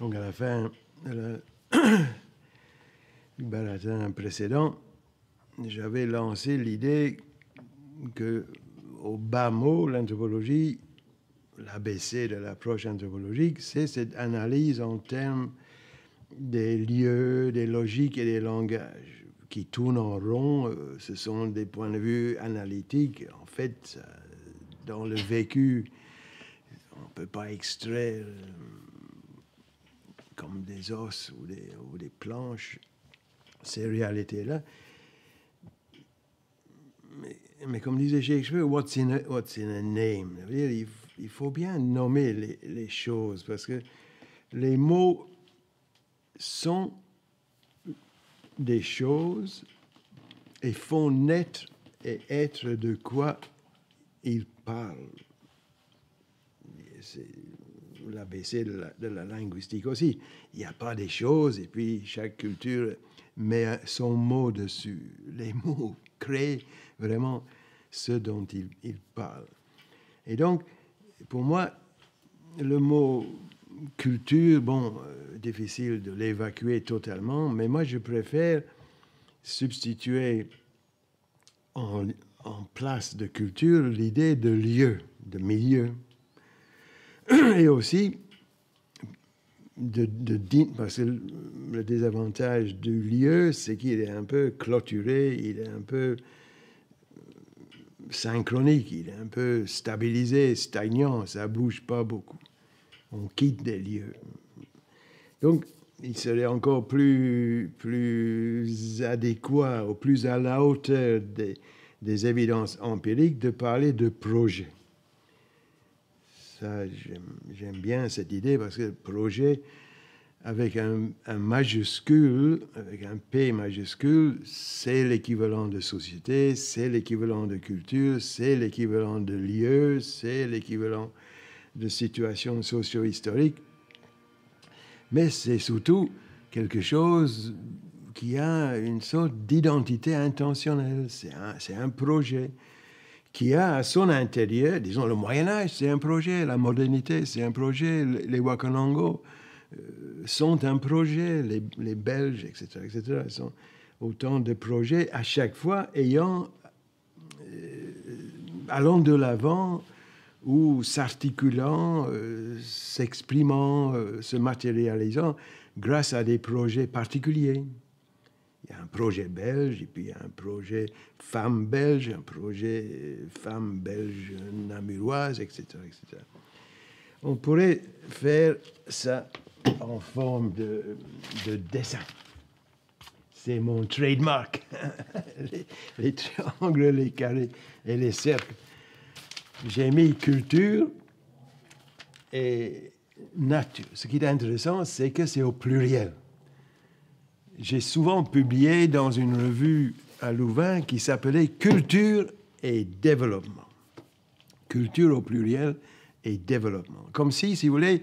Donc à la fin du balatin précédent, j'avais lancé l'idée que, au bas mot, l'anthropologie, l'ABC de l'approche anthropologique, c'est cette analyse en termes des lieux, des logiques et des langages qui tournent en rond. Euh, ce sont des points de vue analytiques. En fait, dans le vécu, on ne peut pas extraire comme des os ou des, planches ces réalités-là. Mais, comme disait Shakespeare, what's in a, what's in a name? Il, il, faut bien nommer les, les, choses parce que les mots sont des choses et font naître et être de quoi ils parlent. L'ABC de, de la, linguistique aussi. Il n'y a pas des choses et puis chaque culture met son mot dessus. Les mots créent vraiment ce dont ils il parlent. Et donc, pour moi, le mot culture, bon, euh, difficile de l'évacuer totalement, mais moi je préfère substituer en place de culture l'idée de lieu, de milieu. Et aussi, de, parce que le désavantage du lieu, c'est qu'il est un peu clôturé, il est un peu synchronique, il est un peu stabilisé, stagnant, ça bouge pas beaucoup. On quitte des lieux. Donc, il serait encore plus, plus adéquat ou plus à la hauteur des, des évidences empiriques de parler de projet. Ça, j'aime bien cette idée parce que projet, avec un, majuscule, avec un P majuscule, c'est l'équivalent de société, c'est l'équivalent de culture, c'est l'équivalent de lieu, c'est l'équivalent de situation socio-historique. Mais c'est surtout quelque chose qui a une sorte d'identité intentionnelle. C'est un, projet qui a à son intérieur, disons, le Moyen Âge, c'est un projet, la modernité, c'est un projet, les Wakanongo euh, sont un projet, les, Belges, etc., etc., sont autant de projets, à chaque fois ayant, euh, allant de l'avant ou s'articulant, euh, s'exprimant, se matérialisant grâce à des projets particuliers. Y a un projet belge, et puis il y a un projet femme belge, un projet femme belge namuroise, etc., etc. On pourrait faire ça en forme de, de dessin. C'est mon trademark. les, triangles, les carrés et les cercles. J'ai mis culture et nature. Ce qui est intéressant, c'est que c'est au pluriel. J'ai souvent publié dans une revue à Louvain qui s'appelait Culture et développement. Culture au pluriel et développement. Comme si, si vous voulez,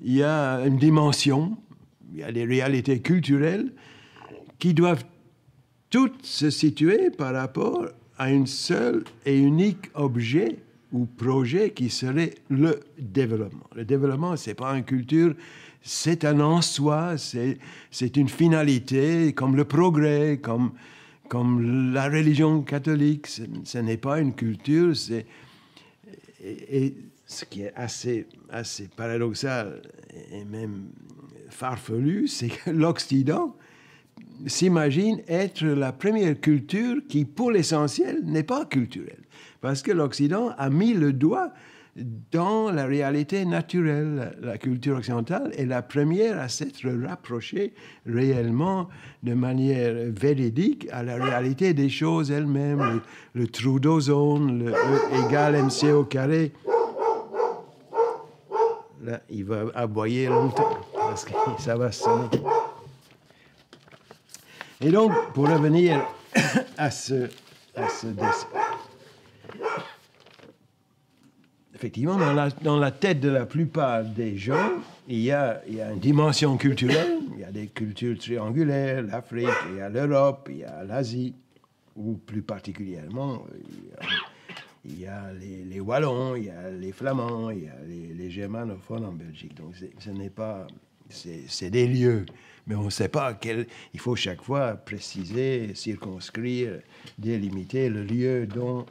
il y a une dimension, il y a des réalités culturelles qui doivent toutes se situer par rapport à un seul et unique objet ou projet qui serait le développement. Le développement, ce n'est pas une culture, c'est un en soi, c'est une finalité, comme le progrès, comme, comme la religion catholique. Ce, n'est pas une culture. Et, et, ce qui est assez, assez paradoxal et même farfelu, c'est que l'Occident s'imagine être la première culture qui, pour l'essentiel, n'est pas culturelle. Parce que l'Occident a mis le doigt dans la réalité naturelle. La culture occidentale est la première à s'être rapprochée réellement de manière véridique à la réalité des choses elles-mêmes. Le, le, trou d'ozone, le E égale mc au carré. Là, il va aboyer longtemps parce que ça va sonner. Et donc, pour revenir à ce, à ce effectivement, dans la, tête de la plupart des gens, il y, a, il y, a, une dimension culturelle. Il y a des cultures triangulaires, l'Afrique, il y a l'Europe, il y a l'Asie, ou plus particulièrement, il y a, les, les, Wallons, il y a les Flamands, il y a les, les germanophones en Belgique. Donc ce n'est pas... C'est des lieux, mais on ne sait pas quel... Il faut chaque fois préciser, circonscrire, délimiter le lieu dont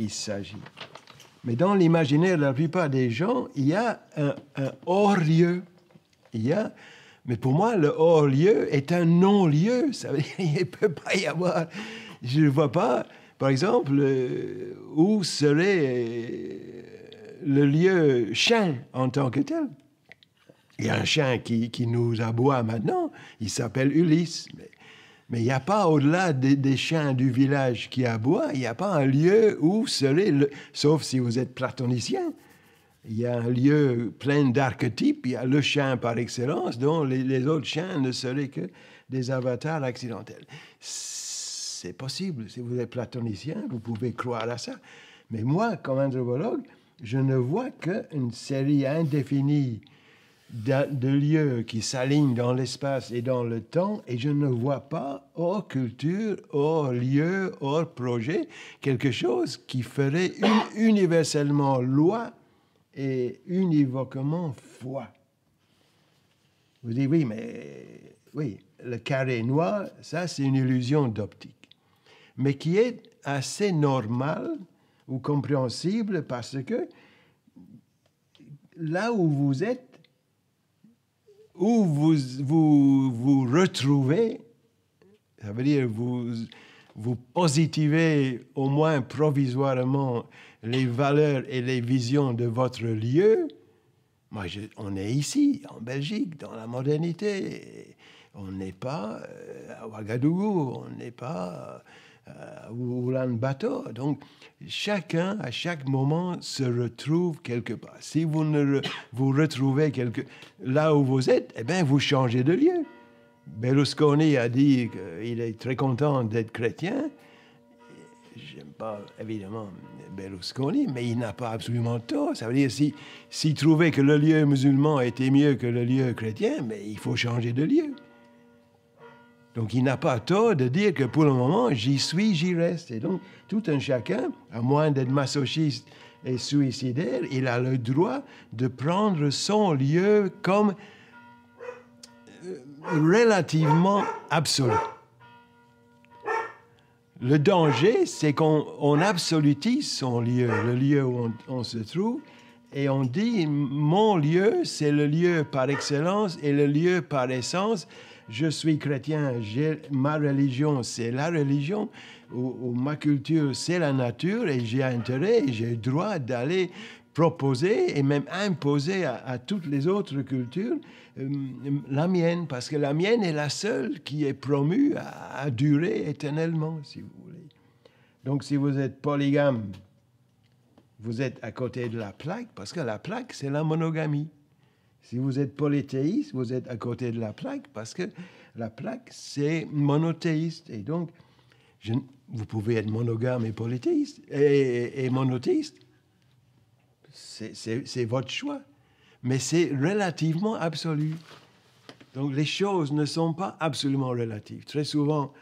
il s'agit. Mais dans l'imaginaire de la plupart des gens, il y a un, hors-lieu. Il y a, mais pour moi, le hors-lieu est un non-lieu. Ça veut dire qu'il ne peut pas y avoir. Je ne vois pas, par exemple, euh, où serait euh, le lieu chien en tant que tel. Il y a un chien qui, qui nous aboie maintenant, il s'appelle Ulysse. Mais il n'y a pas, au-delà des, chiens du village qui aboient, il n'y a pas un lieu où serait, le, sauf si vous êtes platonicien, il y a un lieu plein d'archétypes, il y a le chien par excellence, dont les, autres chiens ne seraient que des avatars accidentels. C'est possible, si vous êtes platonicien, vous pouvez croire à ça. Mais moi, comme anthropologue, je ne vois qu'une série indéfinie de, lieux qui s'alignent dans l'espace et dans le temps, et je ne vois pas, hors culture, hors lieu, hors projet, quelque chose qui ferait universellement loi et univoquement foi. Vous dites, oui, mais oui, le carré noir, ça c'est une illusion d'optique, mais qui est assez normale ou compréhensible parce que là où vous êtes, où vous, vous retrouvez, ça veut dire vous, vous positivez au moins provisoirement les valeurs et les visions de votre lieu. Moi, on est ici, en Belgique, dans la modernité. On n'est pas euh, à Ouagadougou, on n'est pas euh, Ulaanbaatar. Donc, chacun, à chaque moment, se retrouve quelque part. Si vous ne vous retrouvez quelque, là où vous êtes, eh bien, vous changez de lieu. Berlusconi a dit qu'il est très content d'être chrétien. J'aime pas, évidemment, Berlusconi, mais il n'a pas absolument tort. Ça veut dire, s'il si, trouvait que le lieu musulman était mieux que le lieu chrétien, mais il faut changer de lieu. Donc il n'a pas tort de dire que pour le moment, j'y suis, j'y reste. Et donc tout un chacun, à moins d'être masochiste et suicidaire, il a le droit de prendre son lieu comme euh, relativement absolu. Le danger, c'est qu'on absolutise son lieu, le lieu où on, on se trouve, et on dit, mon lieu, c'est le lieu par excellence et le lieu par essence je suis chrétien, ma religion, c'est la religion, ou, ma culture, c'est la nature, et j'ai intérêt, j'ai le droit d'aller proposer et même imposer à, toutes les autres cultures euh, la mienne, parce que la mienne est la seule qui est promue à, durer éternellement, si vous voulez. Donc si vous êtes polygame, vous êtes à côté de la plaque, parce que la plaque, c'est la monogamie. Si vous êtes polythéiste, vous êtes à côté de la plaque parce que la plaque, c'est monothéiste. Et donc, vous pouvez être monogame et polythéiste et, monothéiste. C'est votre choix. Mais c'est relativement absolu. Donc, les choses ne sont pas absolument relatives. Très souvent,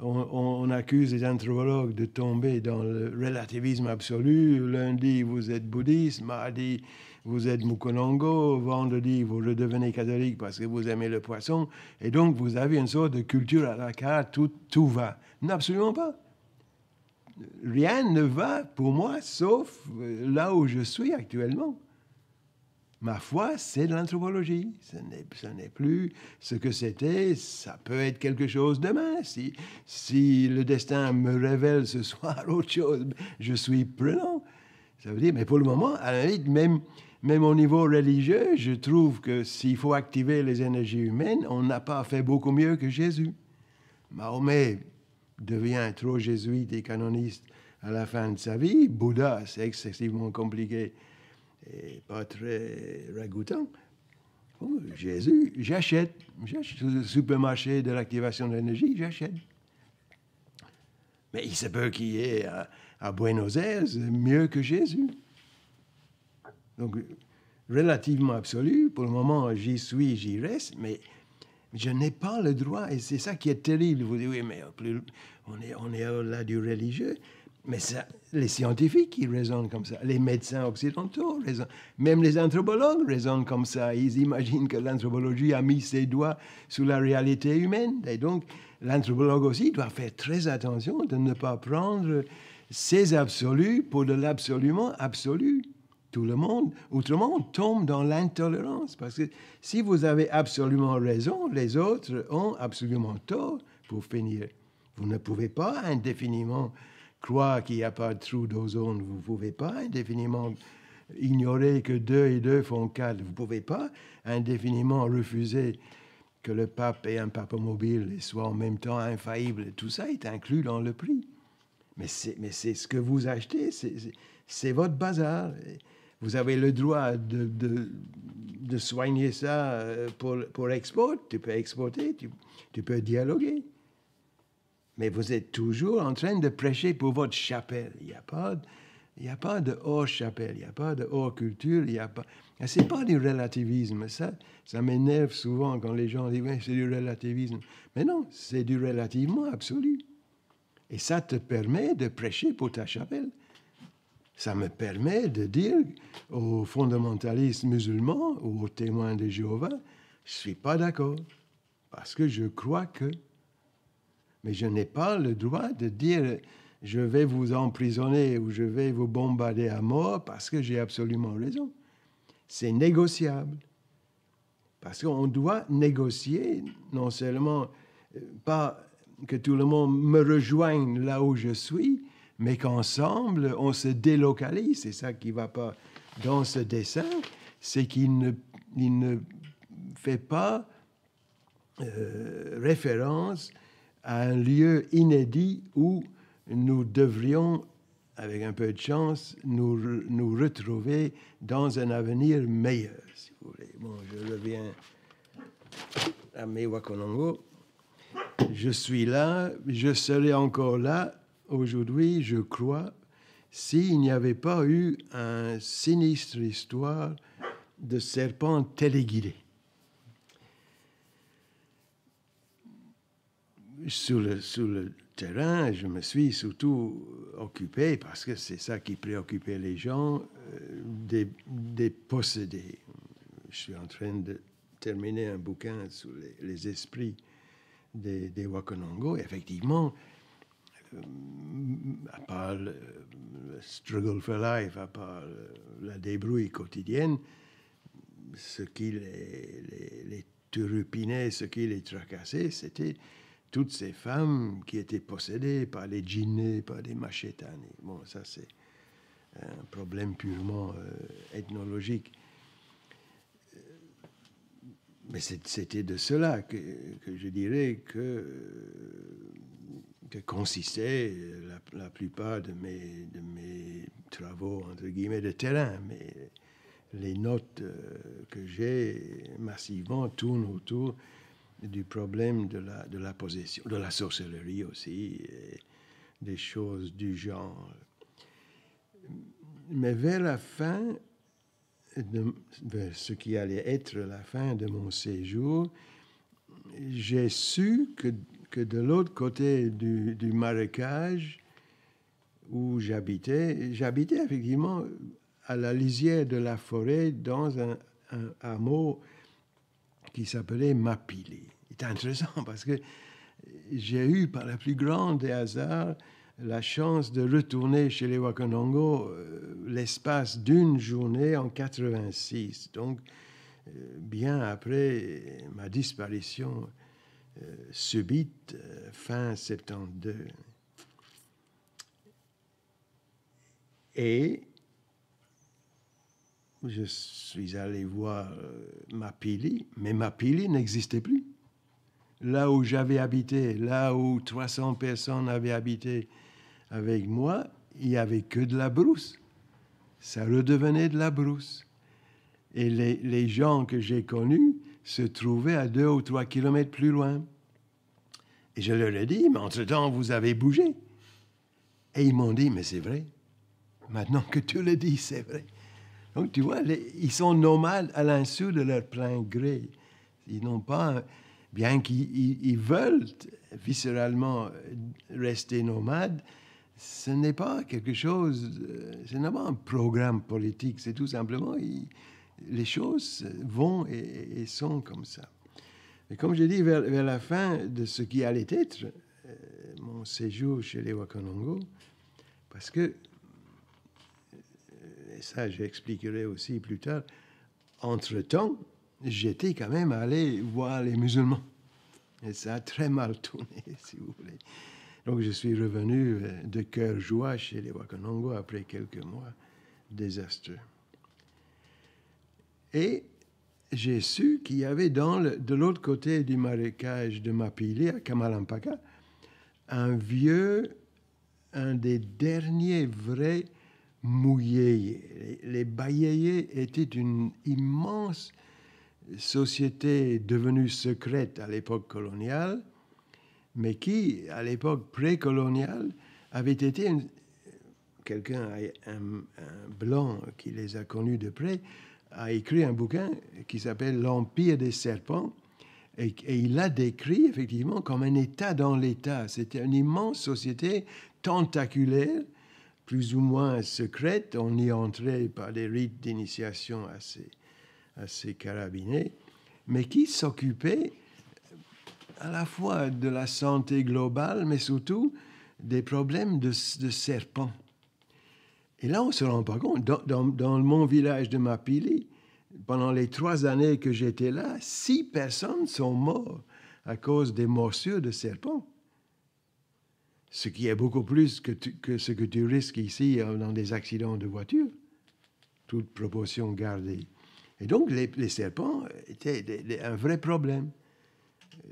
on, on, accuse les anthropologues de tomber dans le relativisme absolu. Lundi, vous êtes bouddhiste, mardi, vous êtes Mukonongo, vendredi, vous redevenez catholique parce que vous aimez le poisson, et donc vous avez une sorte de culture à la carte, tout, tout va. Absolument pas. Rien ne va pour moi, sauf euh, là où je suis actuellement. Ma foi, c'est de l'anthropologie. Ce n'est plus ce que c'était. Ça peut être quelque chose demain. Si, si le destin me révèle ce soir autre chose, je suis prenant. Ça veut dire, mais pour le moment, à la limite, même même au niveau religieux, je trouve que s'il faut activer les énergies humaines, on n'a pas fait beaucoup mieux que Jésus. Mahomet devient trop jésuite et canoniste à la fin de sa vie. Bouddha, c'est excessivement compliqué et pas très ragoûtant. Oh, Jésus, j'achète. J'achète le supermarché de l'activation de l'énergie, j'achète. Mais il se peut qu'il y ait à Buenos Aires mieux que Jésus. Donc, relativement absolu. Pour le moment, j'y suis, j'y reste, mais je n'ai pas le droit, et c'est ça qui est terrible. Vous dites, oui, mais on est, on est du religieux. Mais les scientifiques, ils raisonnent comme ça. Les médecins occidentaux raisonnent. Même les anthropologues raisonnent comme ça. Ils imaginent que l'anthropologie a mis ses doigts sur la réalité humaine. Et donc, l'anthropologue aussi doit faire très attention de ne pas prendre ces absolus pour de l'absolument absolu. Tout le monde, autrement, on tombe dans l'intolérance. Parce que si vous avez absolument raison, les autres ont absolument tort pour finir. Vous ne pouvez pas indéfiniment croire qu'il n'y a pas de trou d'ozone. Vous ne pouvez pas indéfiniment ignorer que deux et deux font quatre. Vous ne pouvez pas indéfiniment refuser que le pape ait un pape mobile et soit en même temps infaillible. Tout ça est inclus dans le prix. Mais c'est ce que vous achetez, c'est votre bazar. Vous avez le droit de, de, soigner ça euh, pour, pour export. Tu peux exporter, tu, tu peux dialoguer. Mais vous êtes toujours en train de prêcher pour votre chapelle. Il n'y a pas, de hors chapelle, il n'y a pas de hors culture, il n'y a pas. C'est pas du relativisme. Ça, ça m'énerve souvent quand les gens disent ouais, c'est du relativisme. Mais non, c'est du relativement absolu. Et ça te permet de prêcher pour ta chapelle. Ça me permet de dire aux fondamentalistes musulmans ou aux témoins de Jéhovah, je ne suis pas d'accord, parce que je crois que. Mais je n'ai pas le droit de dire je vais vous emprisonner ou je vais vous bombarder à mort parce que j'ai absolument raison. C'est négociable. Parce qu'on doit négocier, non seulement euh, pas que tout le monde me rejoigne là où je suis, mais qu'ensemble, on se délocalise. C'est ça qui ne va pas dans ce dessin, c'est qu'il ne, fait pas euh, référence à un lieu inédit où nous devrions, avec un peu de chance, nous, nous retrouver dans un avenir meilleur, si vous voulez. Bon, je reviens à Mewakonongo. Je suis là, je serai encore là aujourd'hui, je crois, s'il n'y avait pas eu une sinistre histoire de serpents téléguidés. Sur le, terrain, je me suis surtout occupé, parce que c'est ça qui préoccupait les gens, euh, des, possédés. Je suis en train de terminer un bouquin sur les, esprits des, des Wakonongo. Effectivement, à part le, struggle for life, à part la débrouille quotidienne, ce qui les, les, les turupinait, ce qui les tracassait, c'était toutes ces femmes qui étaient possédées par les djinns, par des machétanes. Bon, ça c'est un problème purement euh, ethnologique. Mais c'était de cela que, je dirais que que consistait la, la, plupart de mes, de mes travaux, entre guillemets, de terrain. Mais les notes euh, que j'ai massivement tournent autour du problème de la, de la possession, de la sorcellerie aussi, et des choses du genre. Mais vers la fin, de, vers ce qui allait être la fin de mon séjour, j'ai su que que de l'autre côté du, marécage où j'habitais, j'habitais effectivement à la lisière de la forêt dans un, hameau qui s'appelait Mapili. C'est intéressant parce que j'ai eu par la plus grande des hasards la chance de retourner chez les Wakanongo euh, l'espace d'une journée en 86, donc euh, bien après ma disparition subite euh, fin 72. Et je suis allé voir euh, Mapili, mais Mapili n'existait plus. Là où j'avais habité, là où 300 personnes avaient habité avec moi, il n'y avait que de la brousse. Ça redevenait de la brousse. Et les, les gens que j'ai connus, se trouvait à deux ou trois kilomètres plus loin. Et je leur ai dit, mais entre-temps, vous avez bougé. Et ils m'ont dit, mais c'est vrai. Maintenant que tu le dis, c'est vrai. Donc, tu vois, ils sont nomades à l'insu de leur plein gré. Ils n'ont pas, bien qu'ils veulent viscéralement rester nomades, ce n'est pas quelque chose, ce n'est pas un programme politique, c'est tout simplement, les choses vont et, sont comme ça. Et comme je dis, vers, la fin de ce qui allait être euh, mon séjour chez les Wakanongo, parce que, et ça j'expliquerai aussi plus tard, entre-temps, j'étais quand même allé voir les musulmans. Et ça a très mal tourné, si vous voulez. Donc je suis revenu euh, de cœur joie chez les Wakanongo après quelques mois désastreux. Et j'ai su qu'il y avait dans le, de l'autre côté du marécage de Mapili, à Kamalampaka, un vieux, un des derniers vrais mouillés. Les, les étaient une immense société devenue secrète à l'époque coloniale, mais qui, à l'époque précoloniale, avait été quelqu'un, un, blanc qui les a connus de près, a écrit un bouquin qui s'appelle L'Empire des serpents, et, il l'a décrit effectivement comme un État dans l'État. C'était une immense société tentaculaire, plus ou moins secrète. On y entrait par des rites d'initiation assez, assez carabinés, mais qui s'occupait à la fois de la santé globale, mais surtout des problèmes de, serpents. Et là, on ne se rend pas compte. Dans, mon village de Mapili, pendant les trois années que j'étais là, six personnes sont mortes à cause des morsures de serpents. Ce qui est beaucoup plus que, ce que tu risques ici euh, dans des accidents de voiture, toute proportion gardée. Et donc, les, serpents étaient un vrai problème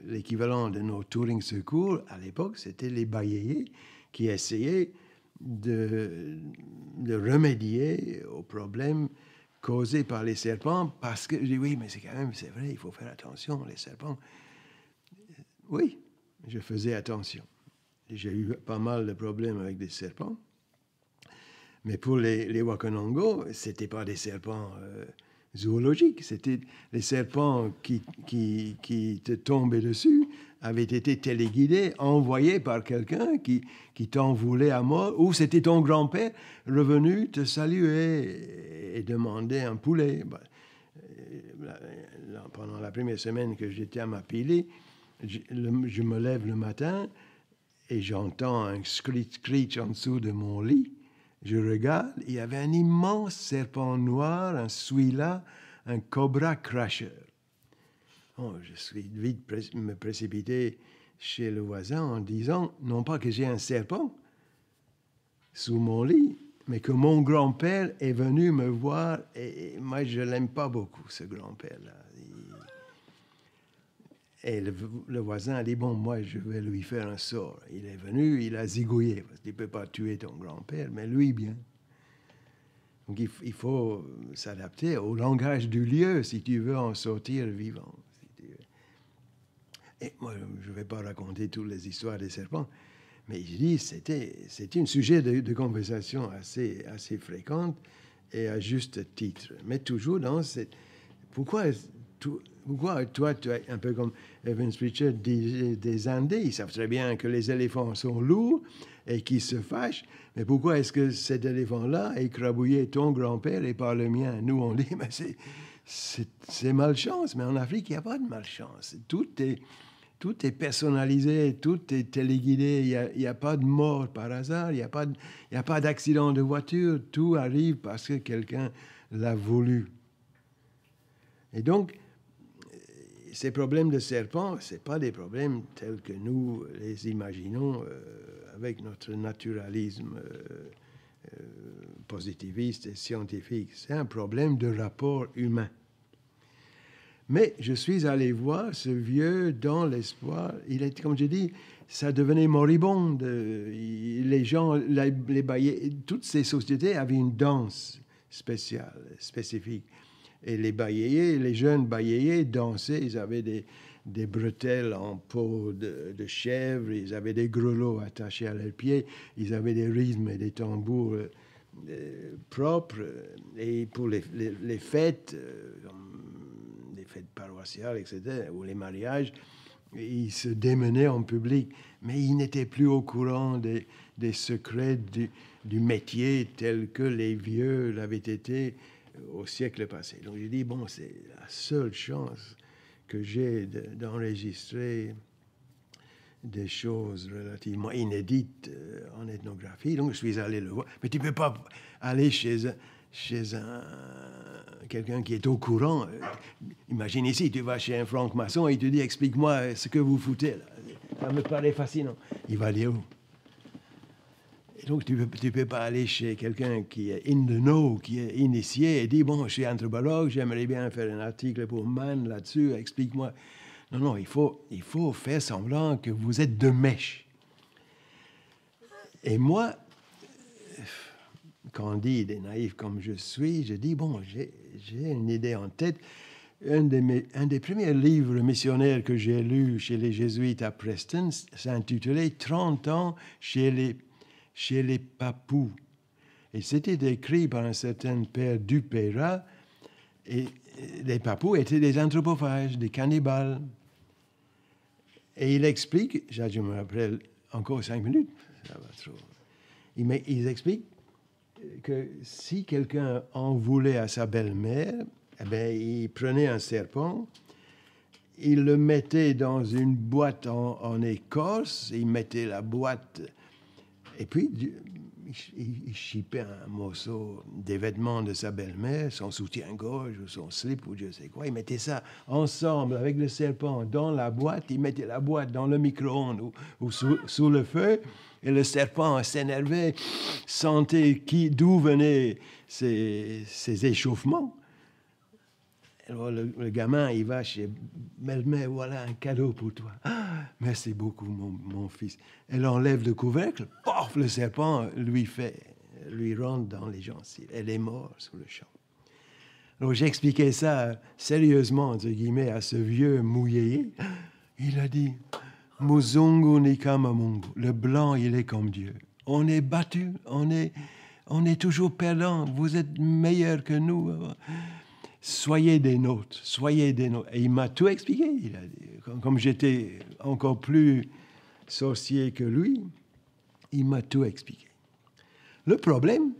l'équivalent de nos touring secours à l'époque, c'était les bailliers qui essayaient de, remédier aux problèmes causés par les serpents parce que je dis oui, mais c'est quand même, c'est vrai, il faut faire attention, les serpents. Oui, je faisais attention. J'ai eu pas mal de problèmes avec des serpents. Mais pour les, les Wakanongo, ce n'était pas des serpents euh, zoologique. C'était les serpents qui, qui, te tombaient dessus avaient été téléguidés, envoyés par quelqu'un qui, qui t'en voulait à mort, ou c'était ton grand-père revenu te saluer et, demander un poulet. Bah, euh, pendant la première semaine que j'étais à Mapili, je, je, me lève le matin et j'entends un screech en dessous de mon lit. Je regarde, il y avait un immense serpent noir, un suila, un cobra crusher. Oh, je suis vite me précipité chez le voisin en disant, non pas que j'ai un serpent sous mon lit, mais que mon grand-père est venu me voir et, moi je l'aime pas beaucoup, ce grand-père-là. Et le, voisin a dit, bon, moi, je vais lui faire un sort. Il est venu, il a zigouillé, parce qu'il ne peut pas tuer ton grand-père, mais lui, bien. Donc, il, faut s'adapter au langage du lieu si tu veux en sortir vivant. Et moi, je ne vais pas raconter toutes les histoires des serpents, mais je dis, c'était, un sujet de, conversation assez, assez fréquente et à juste titre. Mais toujours dans cette... Pourquoi pourquoi toi, tu es un peu comme Evans Pritchard des, des Andés, ils savent très bien que les éléphants sont lourds et qu'ils se fâchent, mais pourquoi est-ce que cet éléphant-là a écrabouillé ton grand-père et pas le mien? Nous, on dit, mais c'est malchance, mais en Afrique, il n'y a pas de malchance. Tout est, tout est personnalisé, tout est téléguidé, il n'y a, a, pas de mort par hasard, il n'y a pas d'accident de voiture, tout arrive parce que quelqu'un l'a voulu. Et donc, ces problèmes de serpents, ce pas des problèmes tels que nous les imaginons euh, avec notre naturalisme euh, euh, positiviste et scientifique. C'est un problème de rapport humain. Mais je suis allé voir ce vieux dans l'espoir. Il est, comme je dis, ça devenait moribond. Les gens, les, les toutes ces sociétés avaient une danse spéciale, spécifique. Et les bailliers, les jeunes bailliers dansaient, ils avaient des, des bretelles en peau de, chèvre, ils avaient des grelots attachés à leurs pieds, ils avaient des rythmes et des tambours euh, propre. Et pour les, les, fêtes, les fêtes paroissiales, etc., ou les mariages, il se démenait en public, mais il n'était plus au courant des, des secrets du, du, métier tel que les vieux l'avaient été au siècle passé. Donc j'ai dit, bon, c'est la seule chance que j'ai d'enregistrer des choses relativement inédites euh, en ethnographie. Donc je suis allé le voir. Mais tu ne peux pas aller chez un, chez un, quelqu'un qui est au courant. Imagine ici, tu vas chez un franc-maçon et te dit explique-moi ce que vous foutez. Ça me paraît fascinant. Il va dire où? Donc, tu ne peux, pas aller chez quelqu'un qui est in the know, qui est initié, et dire Bon, je suis anthropologue, j'aimerais bien faire un article pour Man là-dessus, explique-moi. Non, non, il faut, il faut faire semblant que vous êtes de mèche. Et moi, candide et naïf comme je suis, je dis Bon, j'ai une idée en tête. Un, un, des premiers livres missionnaires que j'ai lu chez les jésuites à Preston s'intitulait 30 ans chez les chez les Papous. Et c'était écrit par un certain père Dupéra. Et les Papous étaient des anthropophages, des cannibales. Et il explique, je me rappelle encore cinq minutes, ça va trop. Il, il explique que si quelqu'un en voulait à sa belle-mère, eh bien, il prenait un serpent, il le mettait dans une boîte en, en écorce, il mettait la boîte et puis, il, chipait un morceau des vêtements de sa belle-mère, son soutien-gorge ou son slip ou je sais quoi. Il mettait ça ensemble avec le serpent dans la boîte. Il mettait la boîte dans le micro-ondes ou, sous, le feu. Et le serpent s'énervait, sentait d'où venaient ces, ces échauffements. Le, gamin, il va chez belle-mère, voilà un cadeau pour toi. Ah, merci beaucoup, mon, fils. Elle enlève le couvercle, pof, le serpent lui fait, lui rentre dans les gencives. Elle est morte sous le champ. Alors j'expliquais ça sérieusement, entre guillemets, à ce vieux mouillé. Il a dit, Muzungu ni le blanc, il est comme Dieu. On est battu, on est, on est toujours perdant, vous êtes meilleur que nous soyez des nôtres, soyez des nôtres. Et il m'a tout expliqué. Comme j'étais encore plus sorcier que lui, il m'a tout expliqué. Le problème,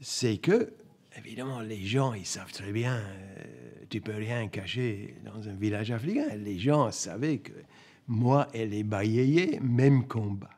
c'est que, évidemment, les gens, ils savent très bien, tu euh, tu peux rien cacher dans un village africain. Les gens savaient que moi et les Bayéyés, même combat.